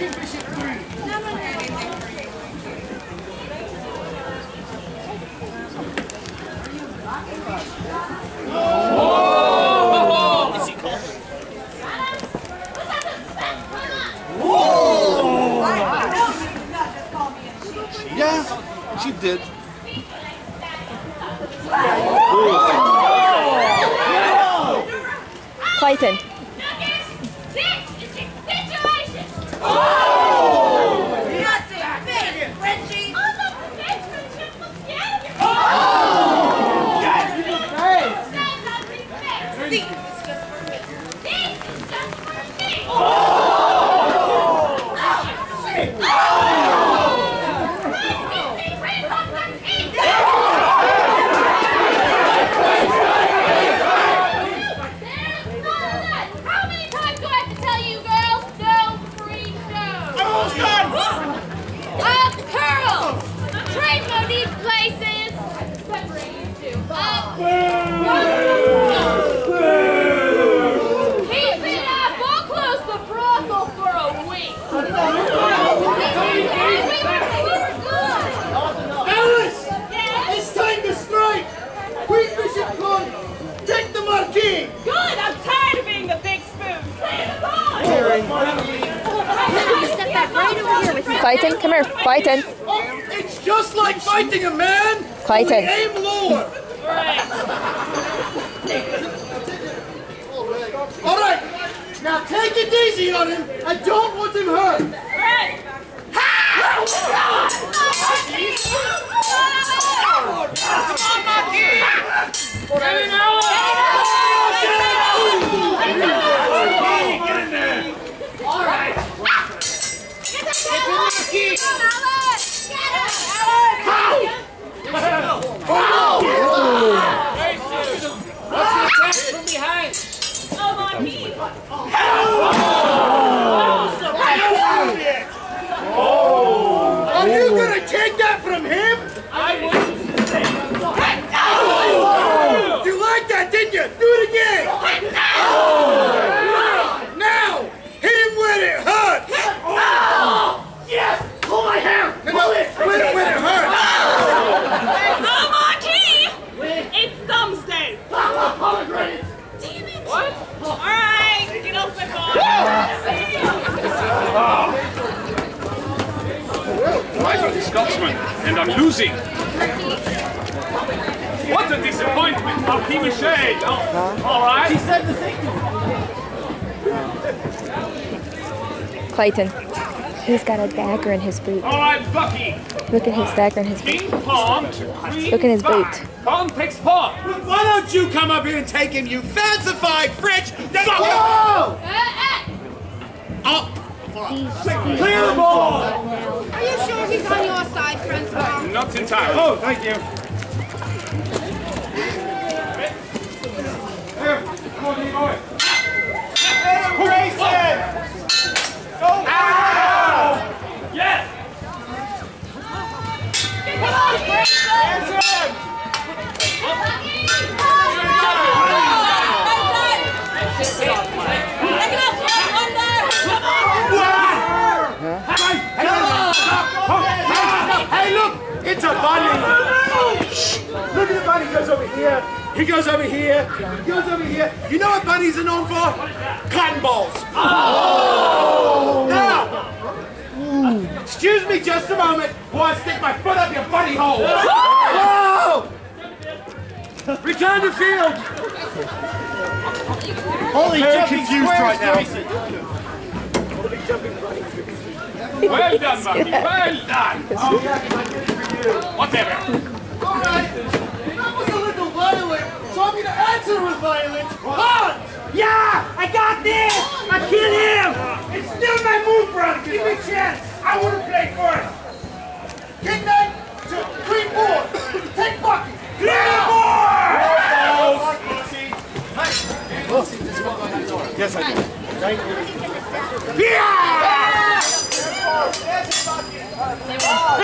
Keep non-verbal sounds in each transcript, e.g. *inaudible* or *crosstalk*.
Yeah, Trade no these places! Separate you two. Up! Keep it up! We'll close the brothel for a week! Alice! Yes? It's time to strike! Queen Bishop Con! Take the marquee! Good! I'm tired of being the big spoon. Step back right over here with me. Clayton, come here. Clayton. It's just like fighting a man! Clayton. only Aim lower! Alright! Now take it easy on him! I don't want him hurt! Right. Oh, Marquis. Are oh, you gonna take that Scotsman, and I'm losing. What a disappointment! Marquis Michel! Oh, all right. Clayton. He's got a dagger in his boot. All right, Bucky. Look at his dagger in his boot. King Pawn. Queen Look at his back. boot. Pawn takes pawn. Why don't you come up here and take him, you fancified French fucker? Uh, uh, Up! Clear the ball! Are you sure he's on your side, Francois? Not entirely. Oh, thank you. Here, come on, you boy. Grayson! Go! Yes. Hey, look! It's a bunny! Shh! Look at the bunny. He goes over here. He goes over here. He goes over here. You know what bunnies are known for? Cotton balls. Oh. Now, excuse me just a moment while I stick my foot up your bunny hole. Whoa! Return to field. Holy jumping confused right now. Grayson. Well done, Bucky. Well done. Oh, Whatever. All right. That was a little violent, so I'm going to answer with violence. Punch! Yeah! I got this! I killed him! It's still my move, brother. Give me a chance. I want to play first. Get nine to queen four. Take Bucky. Clear board! Yes, I do. Yeah! They want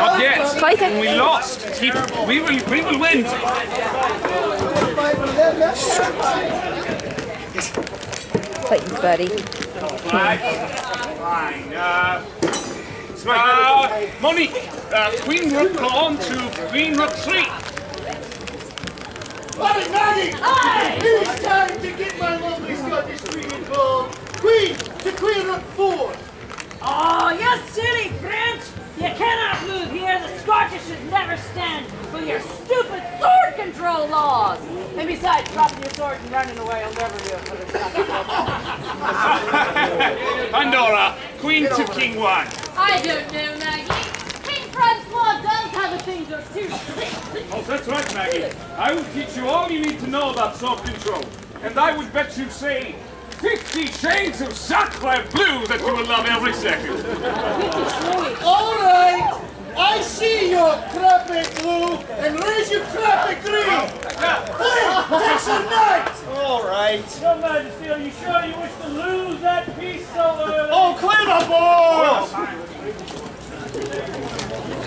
Not yet. Clayton. We lost. Keep, we will. We will win. Clayton, buddy. Fine. Uh, uh, Monique, uh, Queen Rook on to Queen Rook 3. But Maggie, it's time to get my lovely Scottish Queen involved. Queen to Queen Rook 4. Oh, you silly French! You cannot move here. The Scottish should never stand for your stupid sword control laws. And besides, dropping your sword and running away will never do it for the Scottish. *laughs* Pandora, Queen to King 1. I don't know, Maggie. King Francois does have a thing or two. Oh, that's right, Maggie. I will teach you all you need to know about sword control. And I would bet you say 50 shades of sacre bleu that you will love every second. All right. I see your crappy blue and raise your crappy green. Flynn, take some night. All right. Your Majesty, are you sure you wish to lose that piece so early? Uh, oh, clear the board.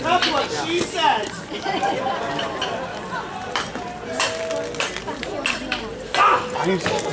That's what she says. Ah!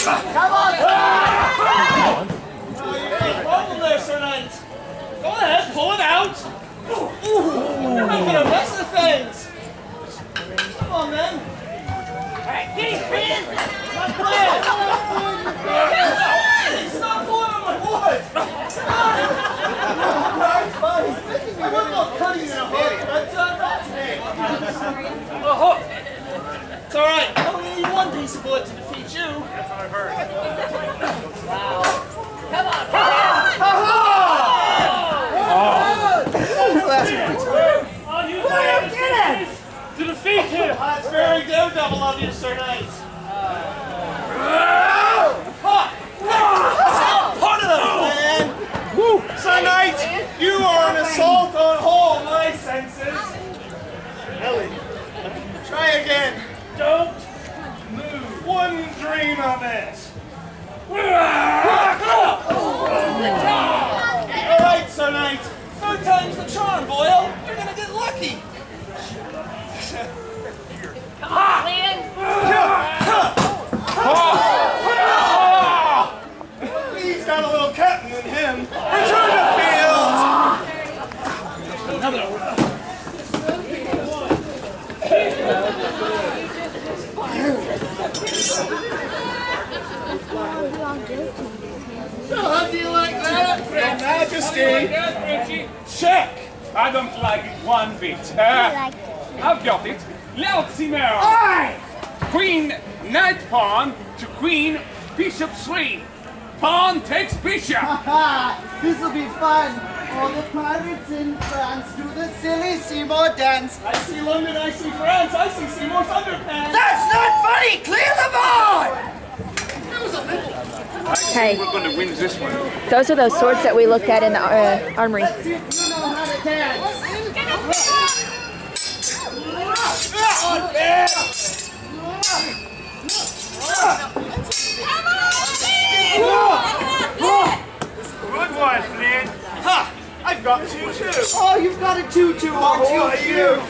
Sir Knight! Hold there, Sir Knight. Go ahead, pull it out. A mess things. Come on, man. Alright, get! My plan. Stop pulling on my wood. Fine, fine. I wasn't all cutting in a hook. That's uh, not today. A hook. It's all right. I only need one piece of wood to defeat you. I'll use my expertise to defeat him. That's very good, double of you, Sir Knight. Part of the plan. Woo! Sir Knight, you are an assault on all my senses. Ellie, try again. Don't Move one dream of it. All right, Sir Knight. Third time's the charm, Boyle. You're gonna get lucky. He's got a little captain in him. Return to field. How do you like that, Your Majesty? Check! I don't like it one bit. Uh, I've got it. Leotimer! Queen Knight Pawn to Queen Bishop 3. Pawn takes Bishop! This'll be fun. All the pirates in France do the silly Seymour dance. I see London, I see France, I see Seymour's underpants. That's not funny! Clear the board! Hey, We're going to win this one. those are those swords that we looked at in the uh, armory. Aren't you? What are you?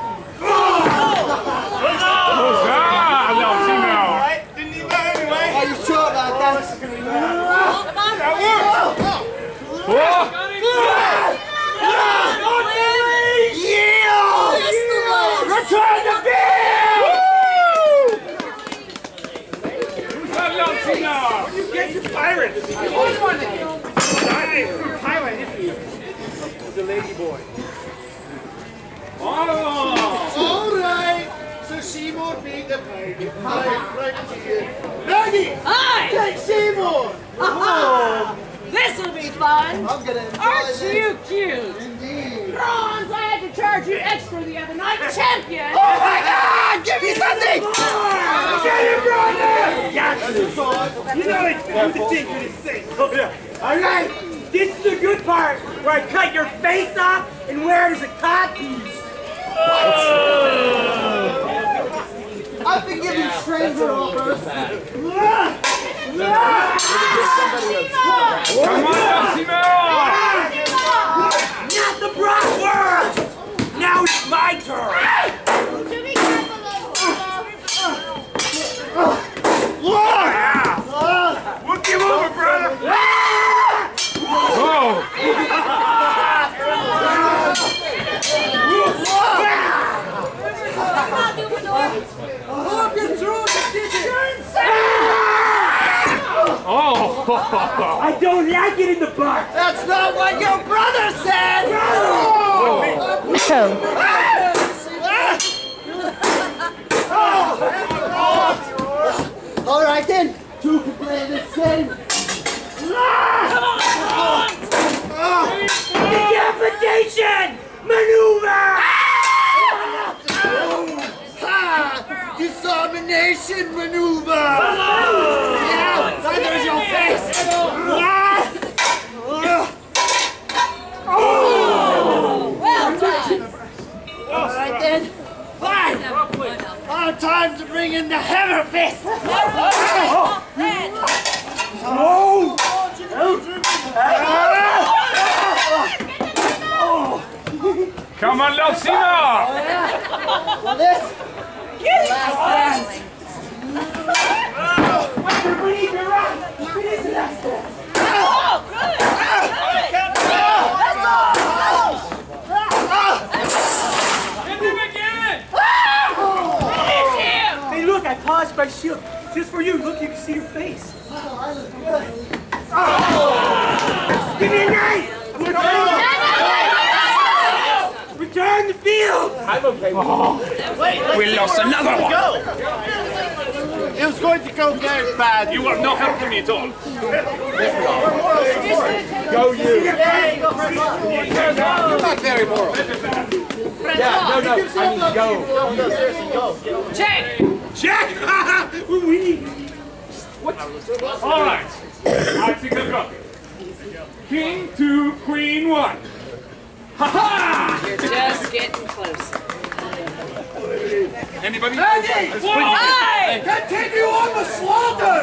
pirate, isn't you? The lady boy. Oh. All right. So Seymour being the pirate. Right, right here. Maggie! Hi! Take Seymour. *laughs* Oh! This'll be fun! I'm gonna Aren't this. you cute? Indeed. Bronze, I had to charge you extra the other night. Champion! Oh my god! Give me something! Get him, brother! Gotcha! You know it's do the thing face. Oh, yeah. Alright, this is the good part where I cut your face off and wear it as a. I've been giving stranger offers. Come on. Not the bratwurst! Now it's my turn! To be careful of Yeah! Look him over, brother! Oh. Hope you through the kitchen. Oh. I don't like it in the butt! That's not what your brother said. All right then. Two can play this game. Decapitation! Maneuver! Ha! Disarmination maneuver. Yeah, there's your face. Well done! All right then. Fine. Our time to bring in the hammer fist. Oh! Come on, little Simeo. For this, last dance. Beneath your rock! Beneath the last one! Oh, good! Hit him again. Hey, look, I paused my shield just for you. Look, you can see your face. Give me a knife! I'm gonna Return the field! We another one. It was going to go very bad. You are not helping me at all. Go you. You're not very moral. Yeah, no, no. I mean, go. No, no, seriously, go. Check! Jack! *laughs* We're winning! All right. I think I've got it. King two, queen one. Ha ha! You're just getting close. Anybody? Hi! Continue on the slaughter.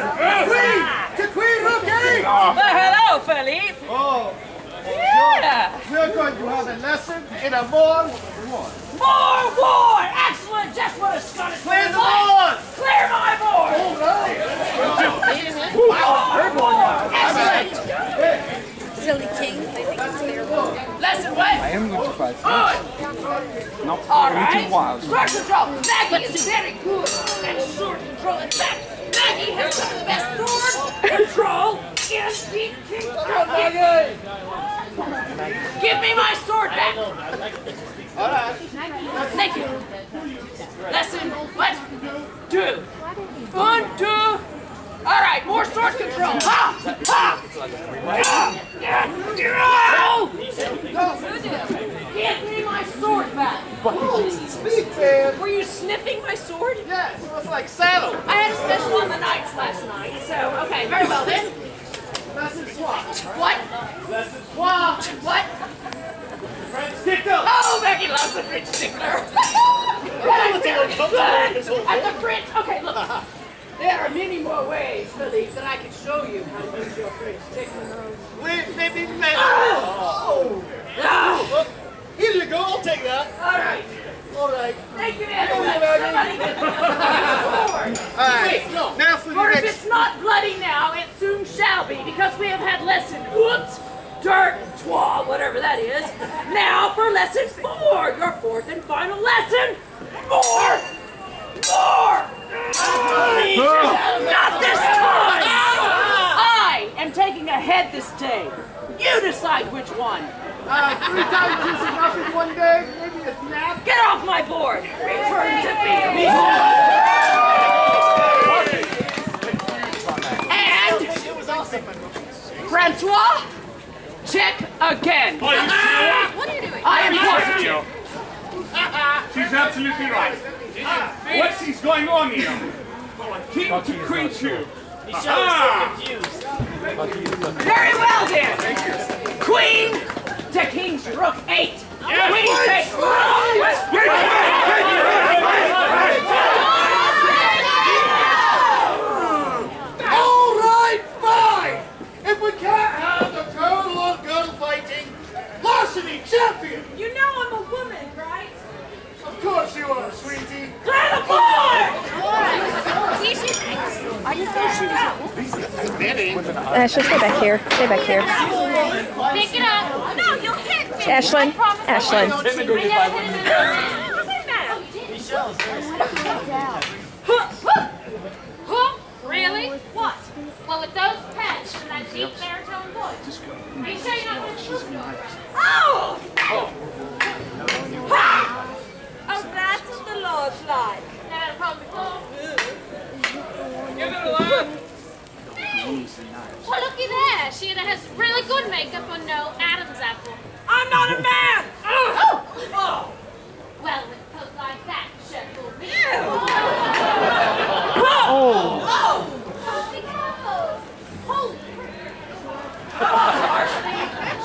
Queen to Queen Rookie. Ah. Well, hello, Philippe. Oh, oh Yeah! we're going to have a lesson in a more More war! Excellent! Just what a Scottish Clear man the likes. board. Clear my board! Excellent! Silly king. I think it's terrible. Lesson what? I am going to fight. Good! Not All right. Sword control! Maggie is very good at sword control. In fact, Maggie has some of the best sword control in the kingdom. Give me my sword back! Thank you. Lesson what? Two. One, two. All right, more sword control. Ha! Ha! Ah! Yeah! Yeah! Give me my sword back. speak, man. Were you sniffing my sword? Yeah, it smells like saddle. I had a special on the nights last night, so okay, very well then. Lesson swap. What? Lesson swap. What? French sticker. Oh, Becky loves the French stickler. *laughs* Good. At the French. Okay, look. *laughs* There are many more ways, Philippe, that I can show you how to use your French stickler. Wait, maybe, maybe. Ah! Oh. Ah! Here you go. I'll take that. All right. All right. Thank you, everyone. Somebody get the sword. *laughs* All right. Now for For the if next. it's not bloody now, it soon shall be, because we have had lesson oops, dirt, twa, whatever that is. Now for lesson four, your fourth and final lesson. More! More! Not this time! I am taking a head this day. You decide which one. Uh, three times is enough in one day. Maybe a nap. Get off my board. Return to me. And Francois, check again. Are you sure? What are you doing? I am Yes, positive. She's absolutely right. What is going on here? From a king to queen two. Ah! Very well then. Queen to King's Rook 8. Queen takes All right, fine. If we can't have the total of gunfighting, larceny champion. You know I'm a woman, right? Of course you are, sweetie. Clear the board! Are you Ashley, stay back here. Stay back here. Pick it up. No, you'll hit me. Ashlyn, I Ashlyn. won't. I never hit it in the Huh? Really? What? Well, with those pets and that deep baritone voice. Are you sure you're not going to shoot me? Oh! Ha! Oh, that's what the Lord's like. Never had a problem before. Well, looky there. She either has really good makeup or no Adam's apple. I'm not a man! Oh! *laughs* Oh! Well, with coat like that, sure will be. Oh! Oh! Holy cow! Holy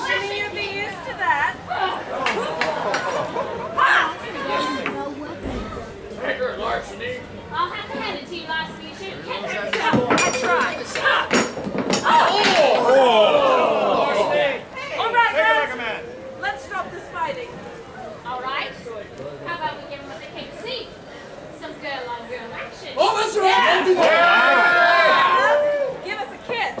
Shouldn't you be used to that? I'll have to hand it to you last week. You can't I tried. All right, guys. Let's stop this fighting. All right. How about we give them what they came to see? Some girl-on-girl action. Oh, that's right. Give us a kiss.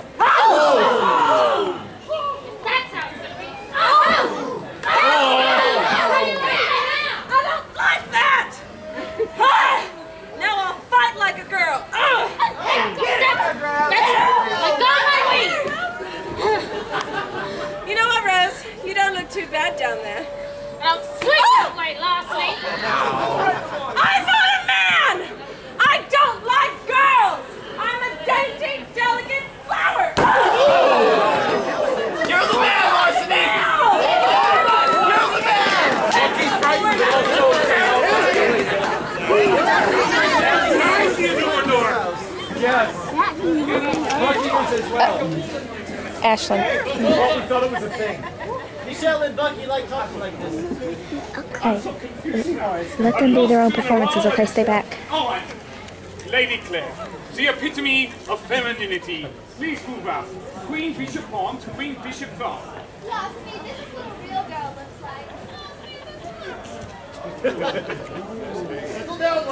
That's how it's gonna be. Oh! How you like that I don't like that! Ah! Now I'll fight like a girl. Ah! now? You know what, Rose? You don't look too bad down there. Oh, sweet that way, lastly. I'm not a man! I don't like girls! I'm a dainty, delicate flower! You're the man, larceny. Ashlyn. We thought it was a thing. Michelle and Bucky like talking like this. Okay. Let them do their own performances, okay? Stay back. All right. Lady Claire, the epitome of femininity. Please move up. Queen Bishop Pawn to Queen Bishop Thumb. Last me, this is what a real girl looks like. *laughs* Settle down,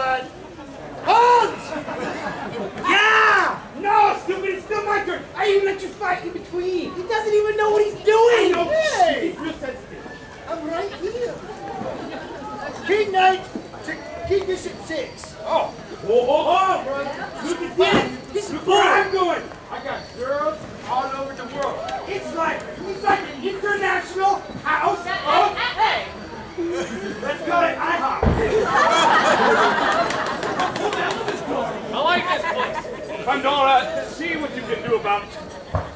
lad. Yeah! No, stupid, it's still my turn. I even let you fight in between. He doesn't even know what he's doing. Hey! Real sensitive. I'm right here. King Knight to King Bishop 6. Oh, Whoa, whoa, whoa! Look at this! This is where I'm going! I got girls all over the world. It's like, it's like an international house of... Hey! Let's go to IHOP. *laughs* I like this place. Pandora, see what you can do about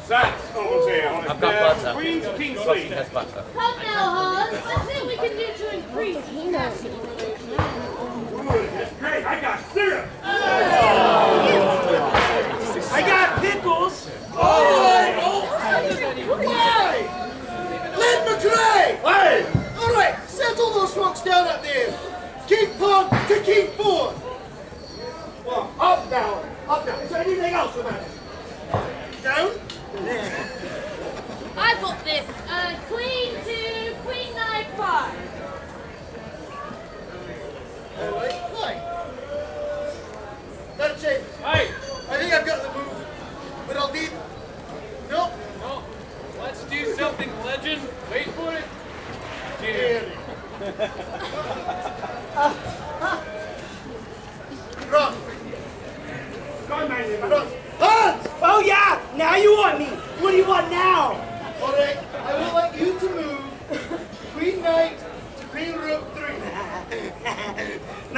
that over there. I've got butter. Queen Kingsley. Come now, Hans. Let's see what we can do to increase international relations. Good, that's great. I got syrup. Oh. I got pickles. All right. Oh, why? Lynn McRae. Hey. All right. Settle those folks down up there. King Pawn to King Ford. Well, up now. Up now. Is there anything else about it? Down? I got this. Uh, queen to queen nine five. Not a I think I've got the move, but I'll need. Nope. Nope. Let's do something, legend. Wait for it. Jerry. *laughs* *laughs*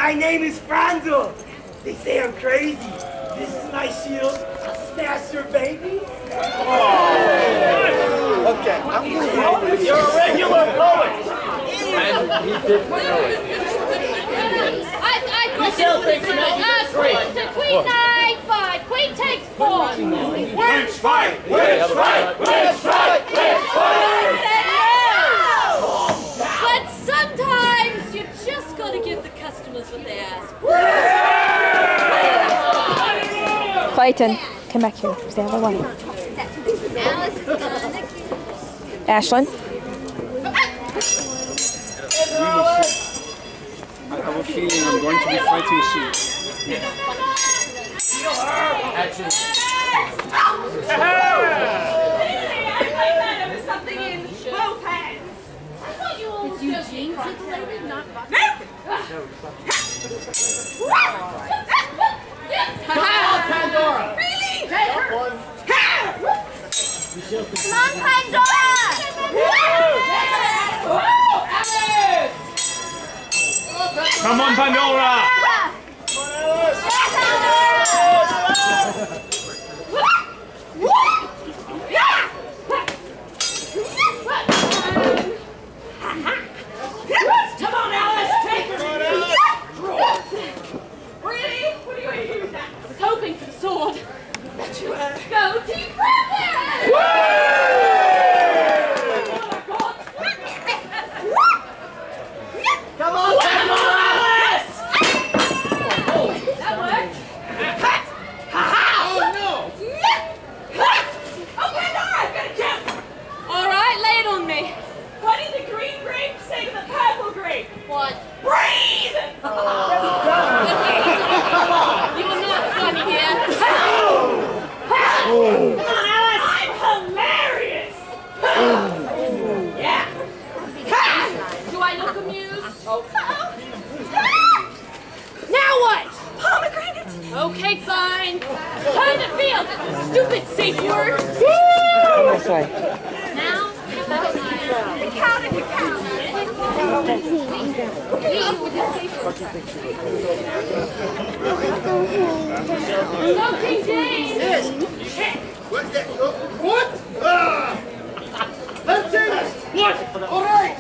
My name is Franzo. They say I'm crazy. This is my shield. I'll smash your baby. Okay, I'm going You're a regular poet. I, I go still think you know uh, three. queen to nine five. Queen takes four. Which fight? Which fight? Which fight? Which fight? The what they ask. Clayton, come back here. Stay out of the way. Ashlyn, I have a feeling I'm going to be fighting soon. Something in both hands. I thought you all were just translated, not Pandora. Come on, Pandora! Come on, Pandora! Come on, Alice, take her. Really? What are you waiting for? I was hoping for the sword. Go Team Present! Come on, come on! That worked. Oh no! Oh, Pandora, I'm gonna jump. All right, lay it on me. What did the green grape say to the purple grape? What? Breathe! You are not funny here. Come on, Alice! I'm hilarious! yeah. Do I look amused? Now what? Pomegranate! Okay, fine. Time to feel stupid safe words. this way. Now, The counter, the counter. Go King James. What? the- What? Ah! Lieutenant! What? Alright!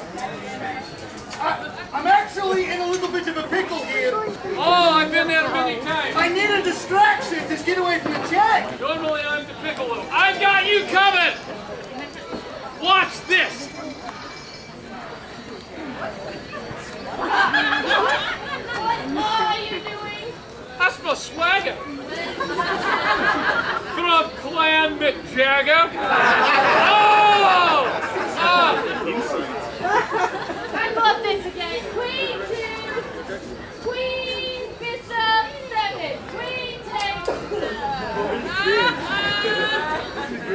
I'm actually in a little bit of a pickle here. Oh, I've been there many times. I need a distraction to get away from the check. Normally I'm the piccolo. I've got you covered! Watch this! What are you doing? That's my swagger. From Clan McJagger. Oh! Ah! I love this again. Queen two, Queen bishop seven, Queen takes.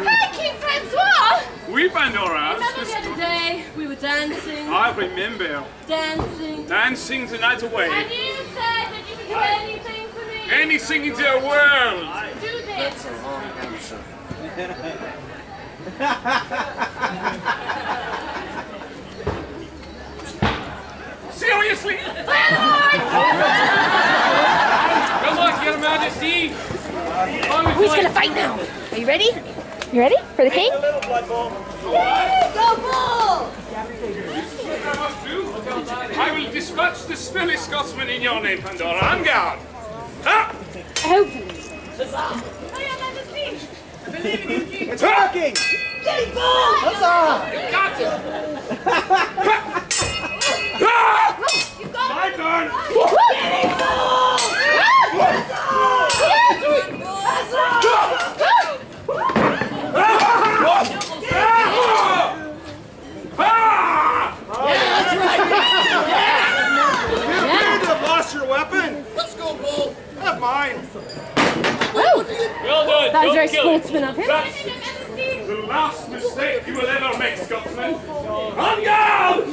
Hey, King Francois! We Pandora. Remember the other day we were dancing, I remember dancing, dancing the night away. and you said that you would do anything for me. Anything in the world. Do this. Seriously? My lord! Good luck, Your Majesty. Who's gonna fight now? Are you ready? You ready for the king? I will dispatch the smelly Scotsman in your name, Pandora. On guard. Ah! It's working! Huzzah! Got it. My turn. Ah! You could have lost your weapon! Let's go, Bull! Have mine! Well done. That was Don't very sportsman of him. That's the last mistake you will ever make, Scotsman. On guard! *laughs*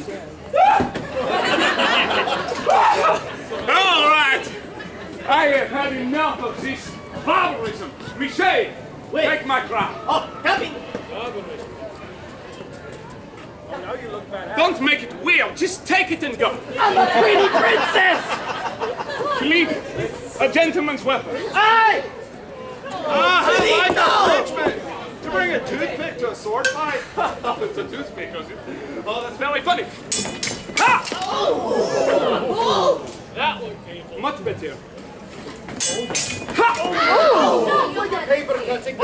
All right. I have had enough of this barbarism. Michelle, take my crown. Oh, help me! Don't make it weird. Just take it and go. I'm a pretty princess! Philippe, a gentleman's weapon. Aye! Ah, how Philippe, like no! a To bring a toothpick to a sword fight? Oh, it's a toothpick, was it? Oh, that's very funny. Ha! That one painful. Much better. Ha! It's like a paper cutting.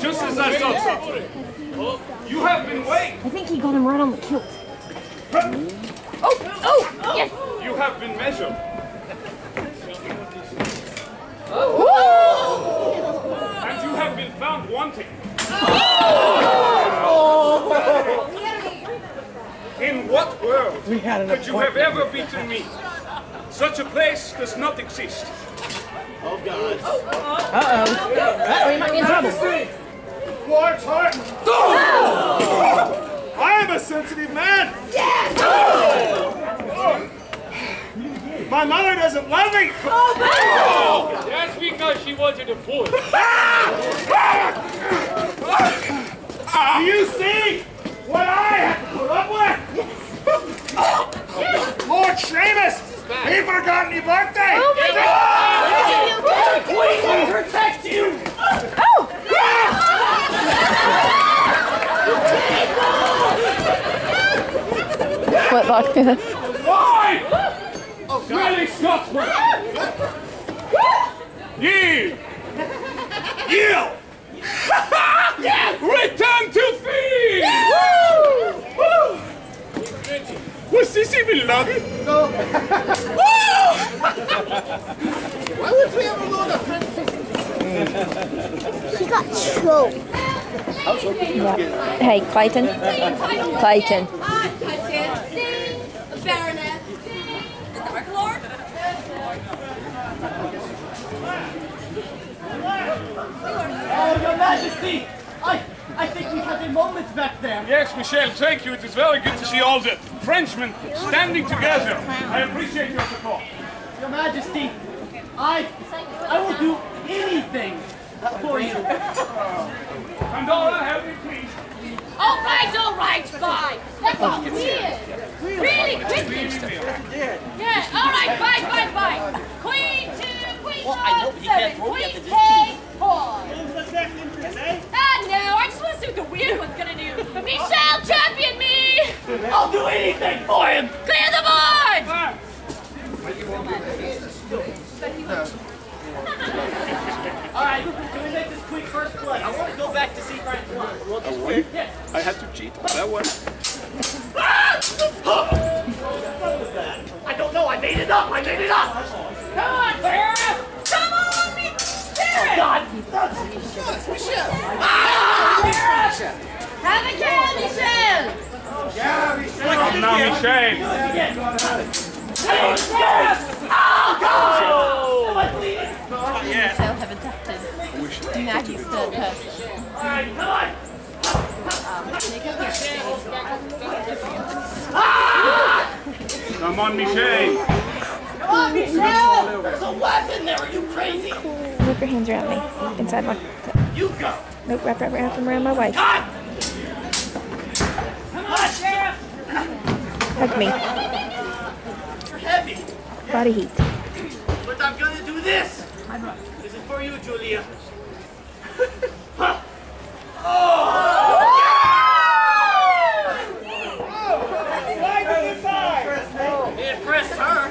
Just as I thought so. You have been waiting. I think he got him right on the kilt. Oh, oh, yes. You have been measured. And you have been found wanting. In what world could you have ever beaten me? Such a place does not exist. Oh, God. Uh-oh, he might be in trouble. Lord's heart. I am a sensitive man. My mother doesn't love me. Oh, That's because she wanted to pull. Do you see what I have to put up with? Lord Seamus, he forgot me birthday. Oh my God. Queen will protect you! Footlock good. Why? Really, Scotsman! Yield! Yield! Return to feed! Was this even loaded? No. Why would we ever load a French He got choked. Hey, Clayton. Clayton. I touch it. Ding. A baronet. Ding. The Dark Lord. Oh, your majesty! I, I think we had a moment back there. Yes, Michel, thank you. It is very good to see all the Frenchmen standing together. I appreciate your support. Your majesty, I, I will do anything for you. Pandora, help me, please. All right, all right, fine. That's all weird. Really quickly. Yeah, all right, fine, fine, fine. Queen two, queen Well, I know, seven, queen take four. eh? Ah, no, I just want to see what the weird one's gonna do. Michelle, champion me! I'll do anything for him! Clear the board! Ah, All right, can we make this quick first play? I want to go back to see Francois. We'll just quick. Yeah. I had to cheat. That one. what was. that? I don't know, I made it up, I made it up! Come on, Clara! Come on, me spirit! God! Have a care, Michelle! Come now, Michel. Oh, Am I bleeding? Michelle have adopted Maggie's third person. All right, come on! Come on, Michel. Come on, Michelle! There's a weapon there, are you crazy? Whip your hands around me. Inside one. You go! Nope, wrap, wrap, wrap them around my waist. Cut! Come on, Sheriff! Hug me. You're heavy, Body heat. but I'm gonna do this! This is for you, Julia. Huh. It impressed her.